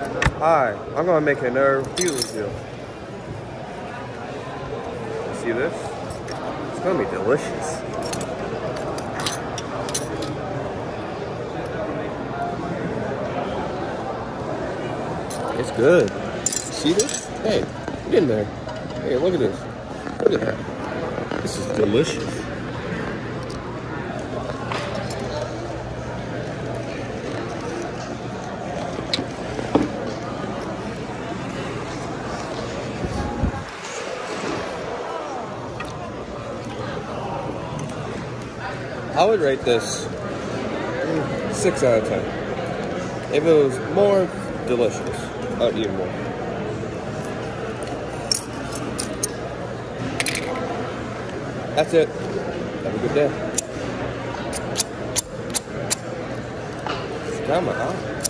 Hi, I'm gonna make another review video. See this? It's gonna be delicious. It's good. See this? Hey, get in there. Hey, look at this. Look at that. This is delicious. I would rate this six out of ten. If it was more delicious, uh, I'd eat more. That's it. Have a good day. It's kind of.